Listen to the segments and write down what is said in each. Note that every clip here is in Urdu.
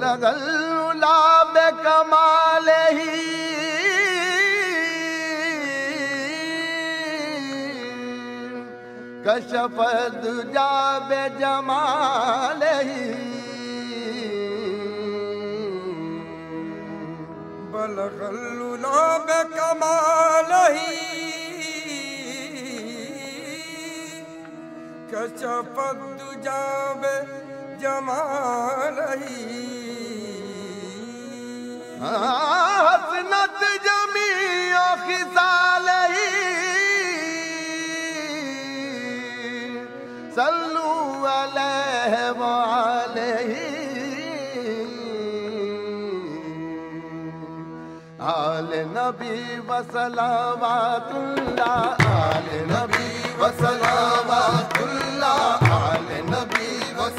لڳ جا بي جمال هي. شفت جاب جما رہی حسنت جمی خزال صلو علیہ وآلہ۔ آل نبی وسلامات اللہ، آل نبی وسلامات اللہ۔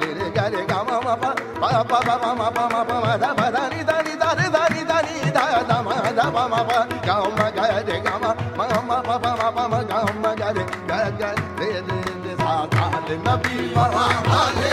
ni ga re ga ma ma pa pa pa pa ma pa ma pa ma da pa da da da da da da da ma da ma pa ga ma ga re ga ma ma ma pa pa ma pa ma ga ma ga re ga ga re re re sa ta le ma bi ma ma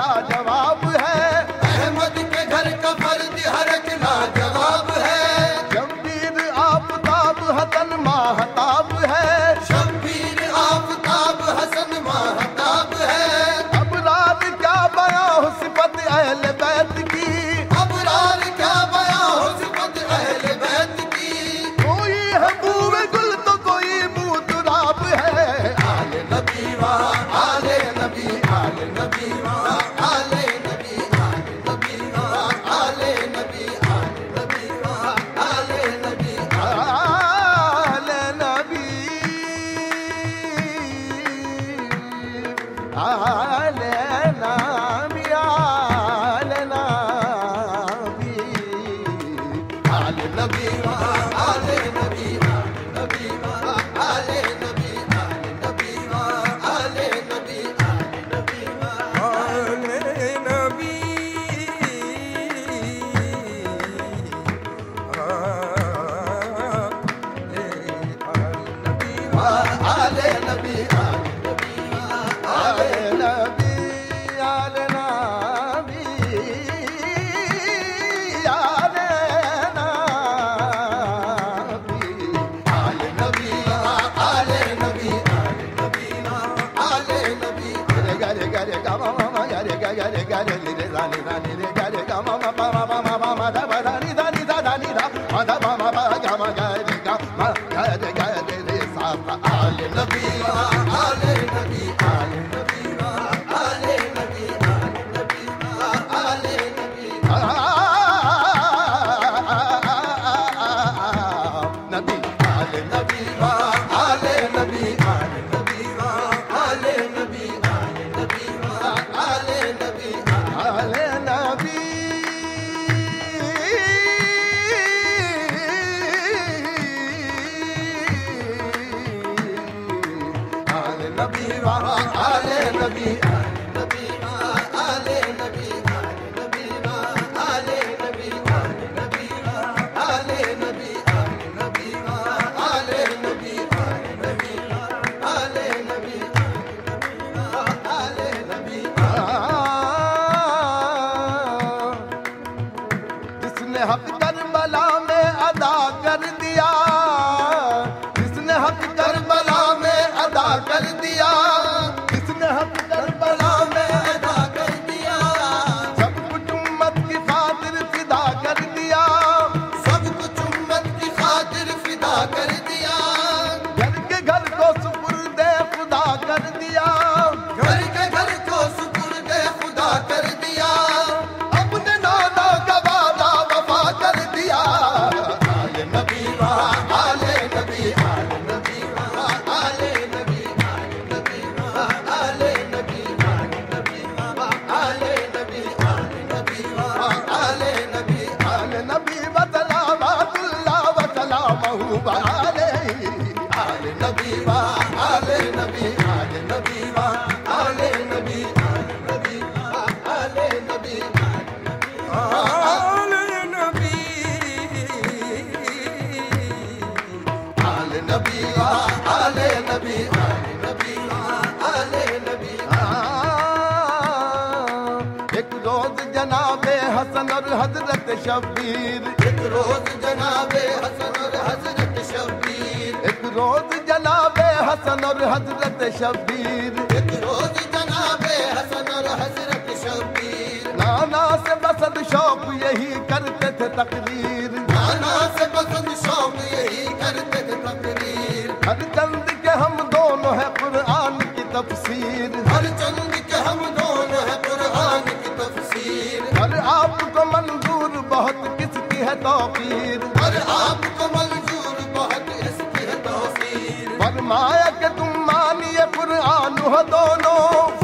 الٹا جواب Nabila ایک روز جناب حسن اور حضرت شبیر ایک روز جناب حسن اور حضرت شبیر ایک روز جناب حسن اور حضرت شبیر ایک روز جناب حسن اور حضرت شبیر نانا سے بسد شوق یہی کرتے تھے تقریر نانا سے بسد شوق یہی کرتے تھے تقریر ہر چند کے ہم دونوں ہیں قرآن کی تفسیر ہر چند کے ہم دونوں کو منظور بہت کس کی ہے توفیر پر آپ کو منظور بہت کس کی ہے توفیر فرمایا کہ تم مانیے قرآن ہو دونوں۔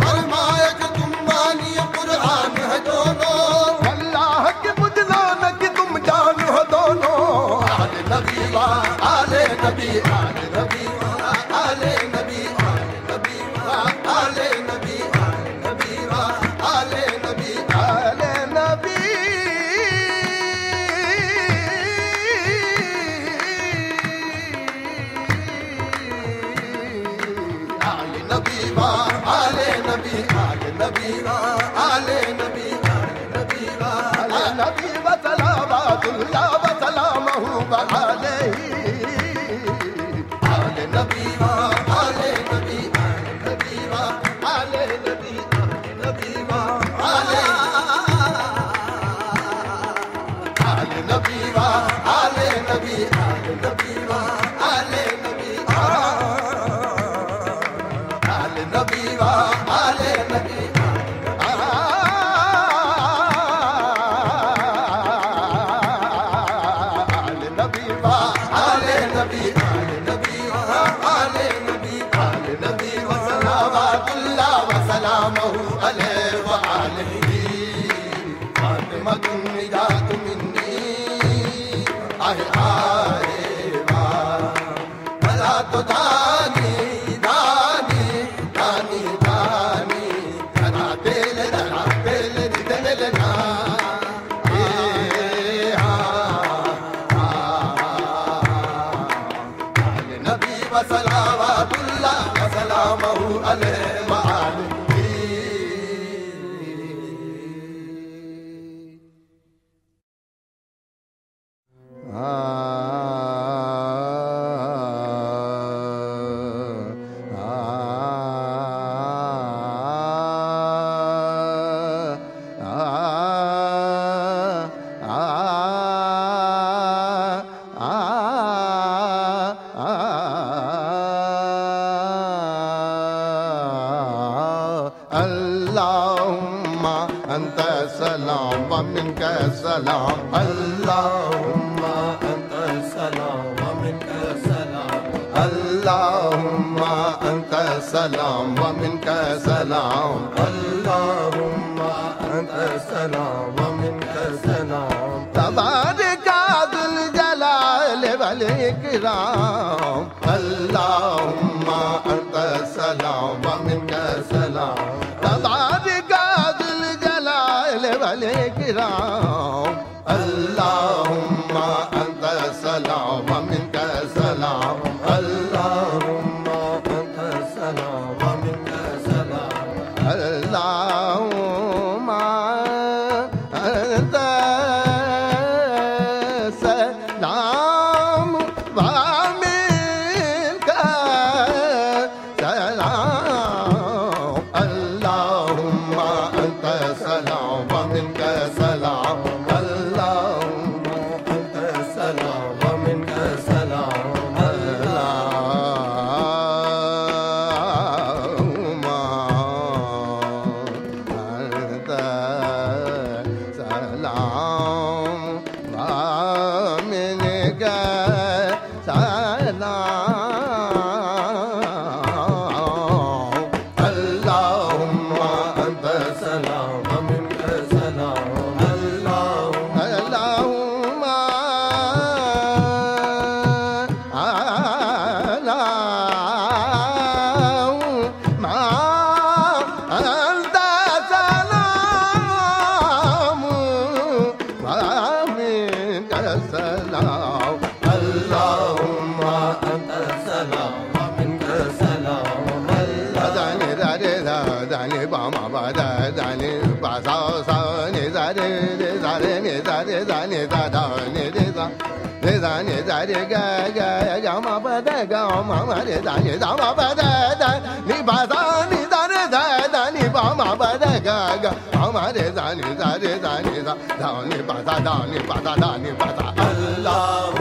你在的盖盖，干嘛不带个妈妈的带？你干嘛不带带？你把咱你咋的带带？你把妈不带个个妈的带？你咋的带？你咋？到你把咋到你把咋到你把咋？阿拉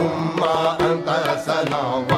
乌玛安达萨拉瓦。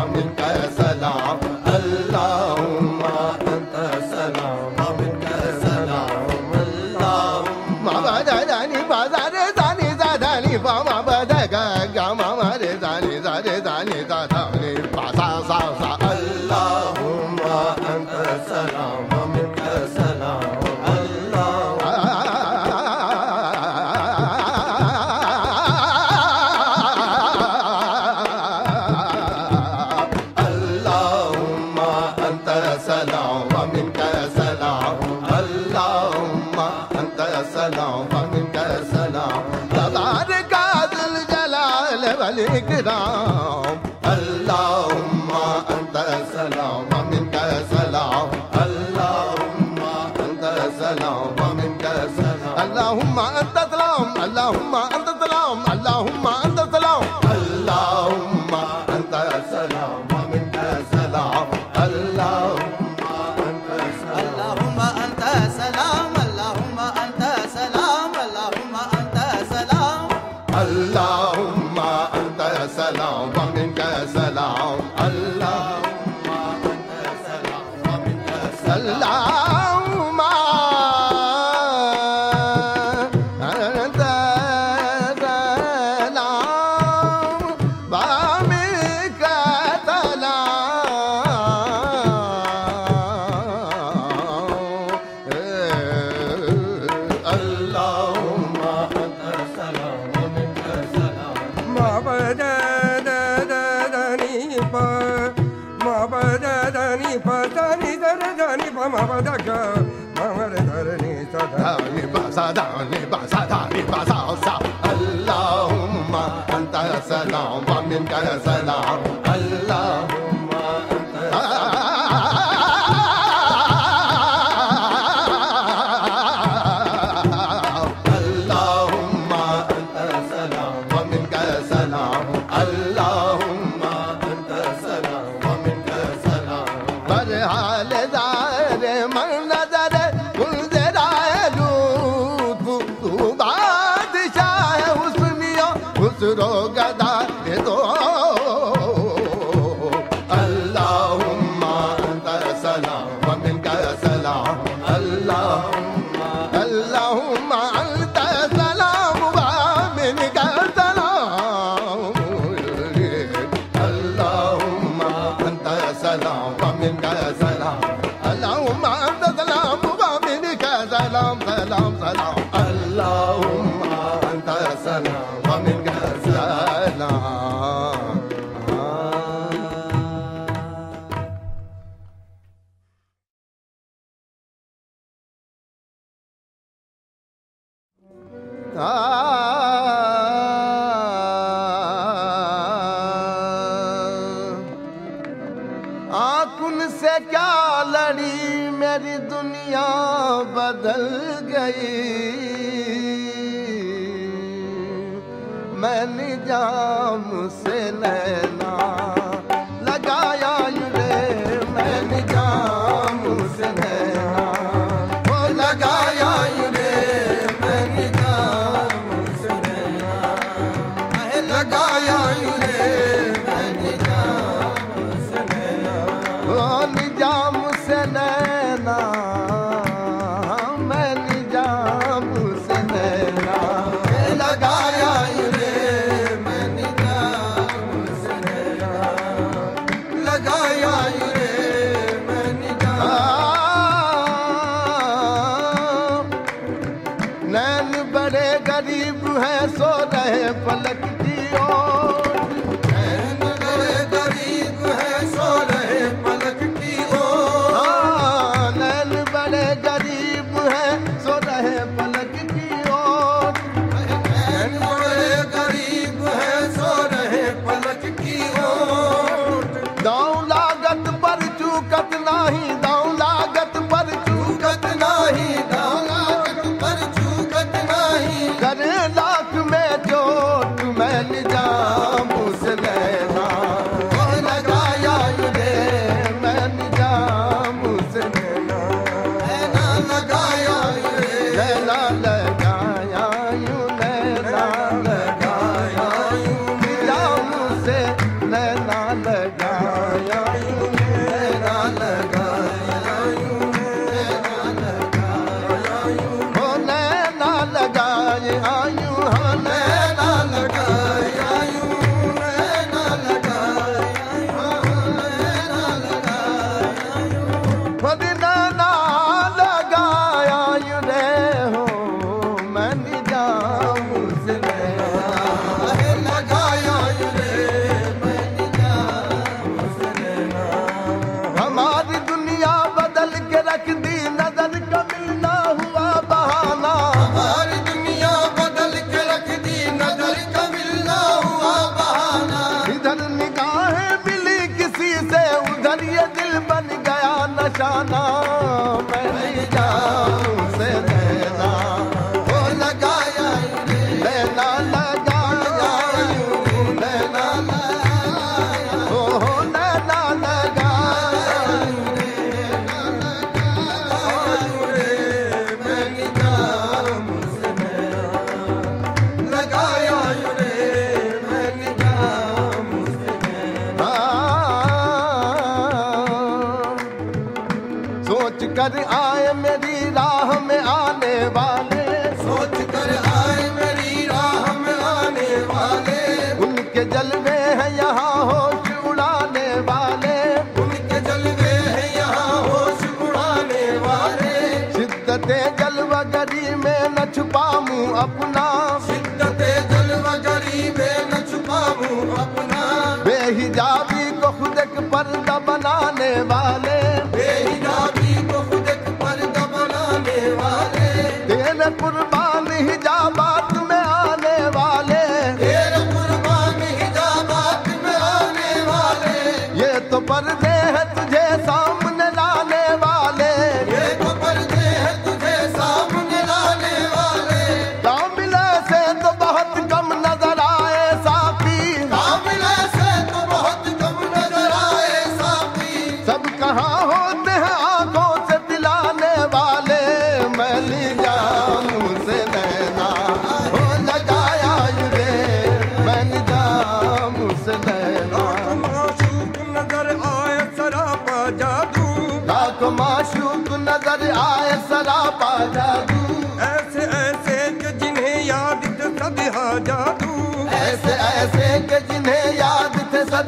سو رہے پلک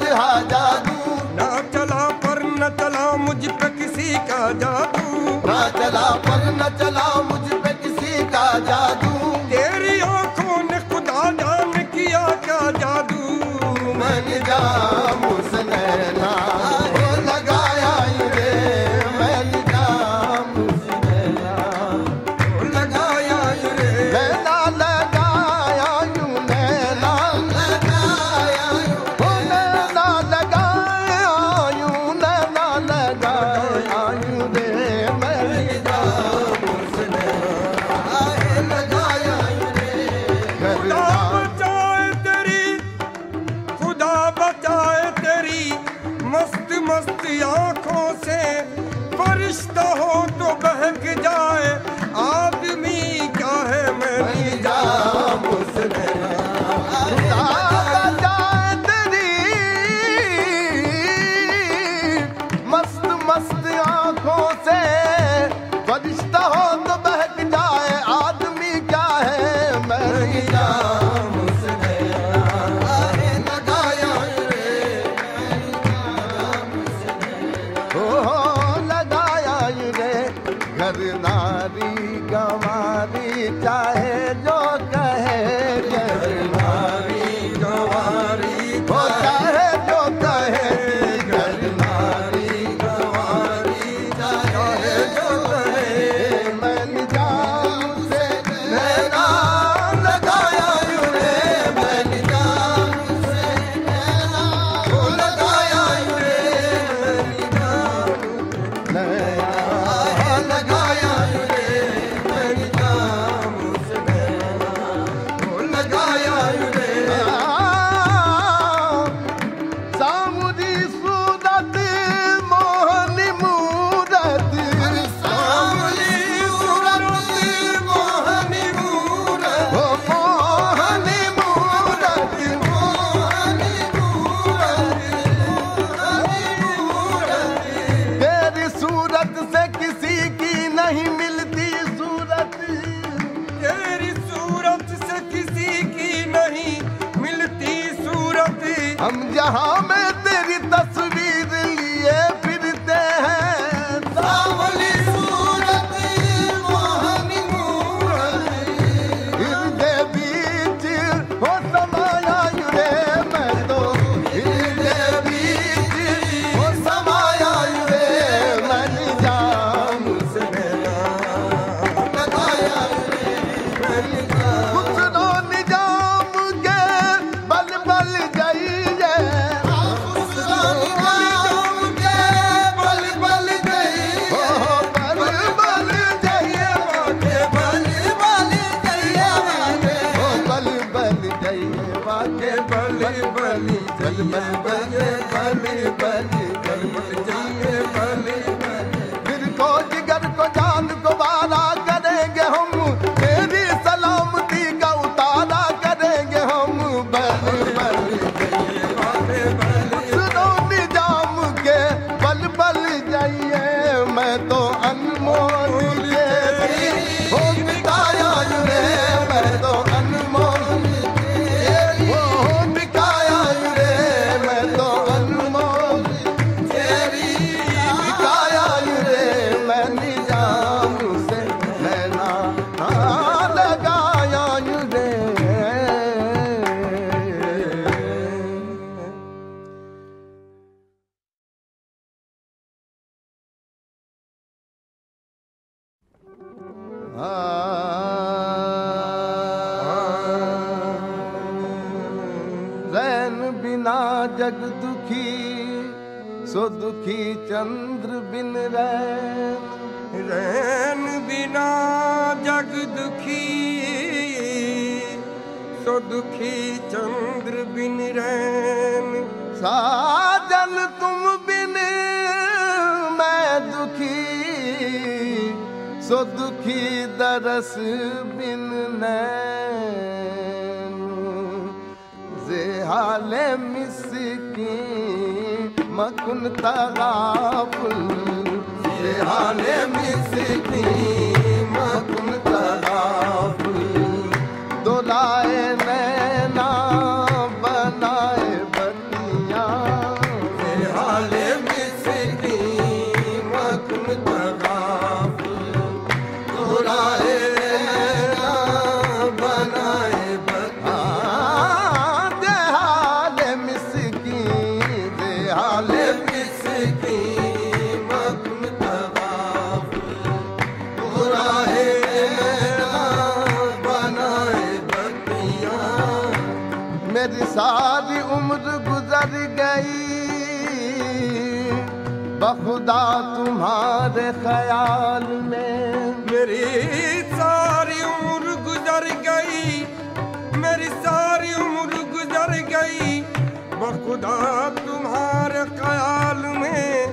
تھا جادو۔ نہ چلا پر نہ چلا مجھ پہ کسی کا جادو۔ نہ چلا پر نہ چلا مجھ پہ کسی کا جادو۔ ਸੰਤਾ خیال میں میری ساری عمر گزر گئی میری ساری عمر گزر گئی بخدا تمہارے خیال میں۔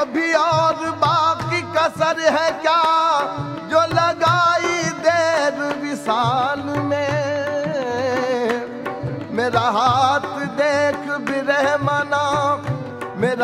ابھی اور باقی کسر ہے کیا جو لگائی دیر وصال میں؟ میرا ہاتھ دیکھ بھی رحمانہ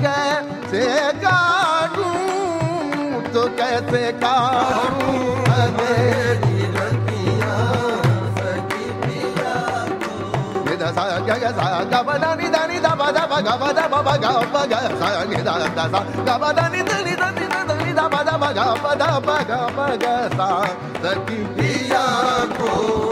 کیسے کاروں تو کیسے کارو دتیا گزار دانی دبا دگا بگا بگا سا گا دسا دبا دا ندانی دبادہ بگا ب د بگا سکیا کو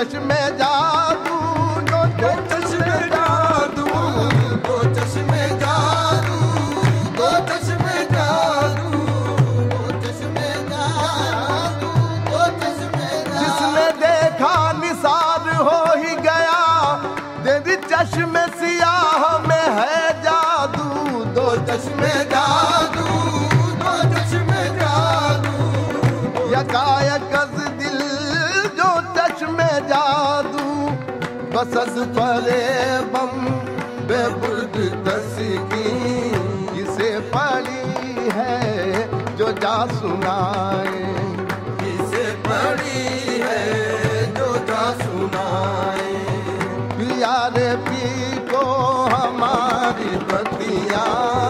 چشمے جار سز پرے بم بے برد تسکین اسے پڑی ہے جو جا سنائے۔ اسے پڑی ہے جو جا سنائے۔ پیارے پی کو ہماری بتیاں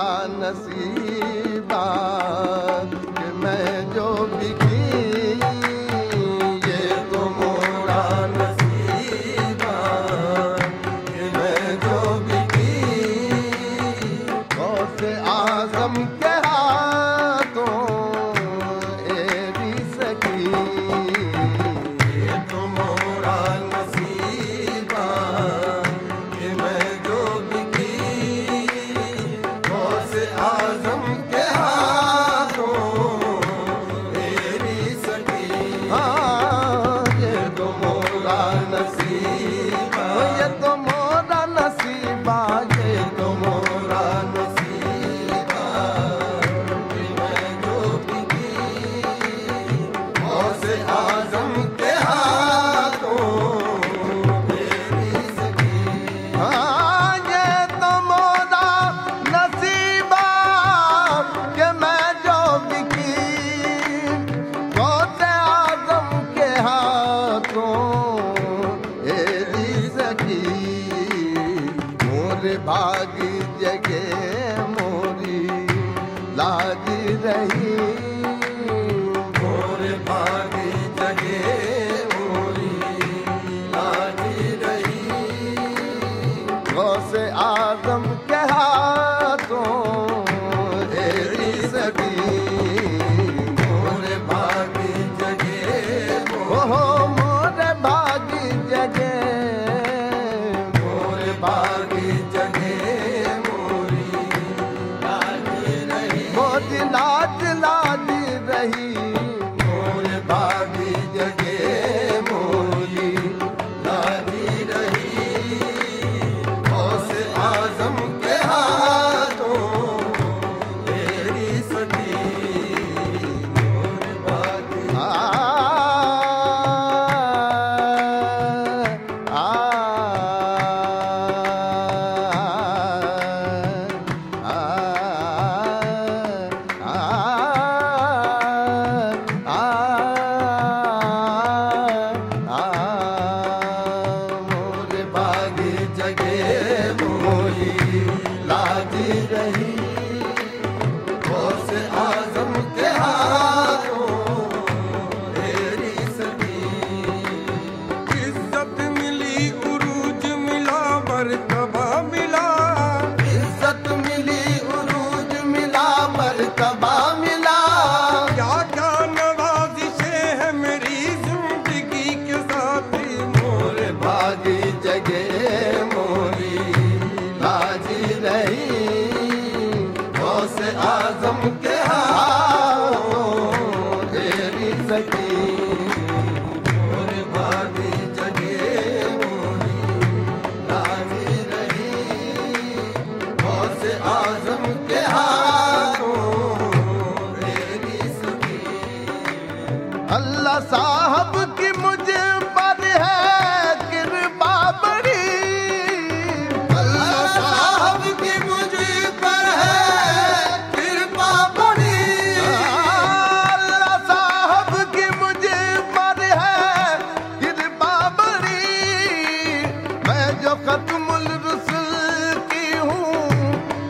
مورا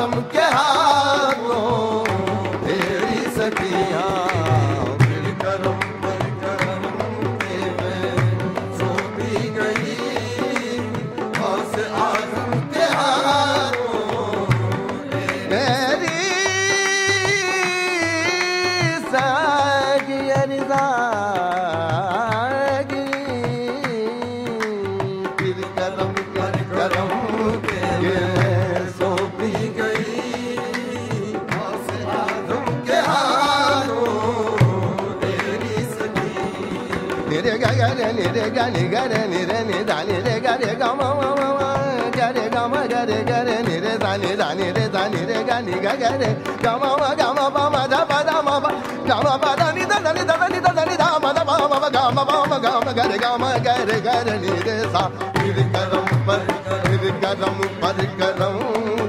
come ని గరే ని రే ని దాని రే గరే గమ గరే గమ గరే గరే ని రే దాని దాని రే దాని రే గని గరే గమ గమ పమ ద పద మ ప గమ పద ని ద ని ద ని ద ని ద మ ద పమ పమ గమ పమ గమ గరే గమ గరే గరే ని రే సా ఇది కరం పర్ ఇది కరం పర్ కరం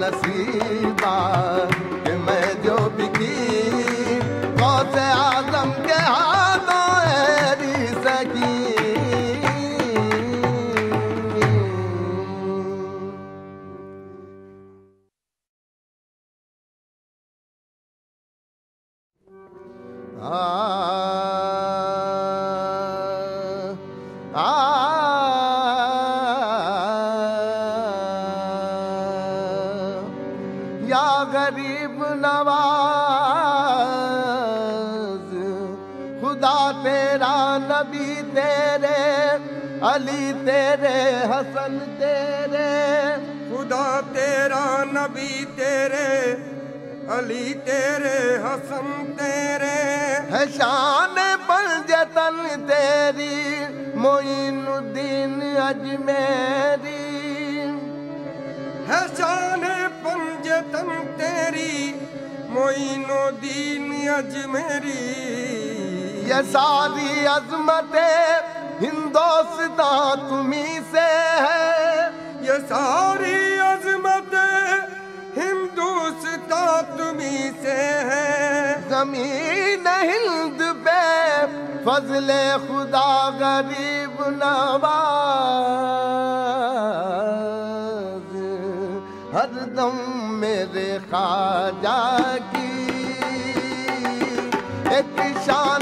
نصيبك یہ ساری عظمتیں ہندوستان تمہیں سے ہے یہ ساری عظمتیں ہندوستان تمہیں سے ہے زمین ہند پہ فضل خدا غریب نواز، ہر دم میرے خواجہ کی۔ ایک شان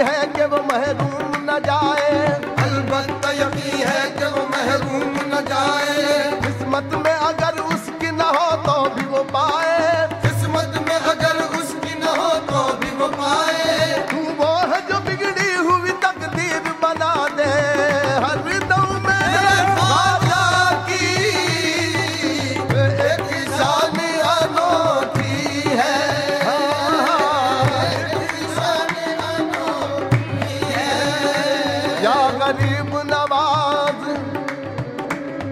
ہے کہ وہ محروم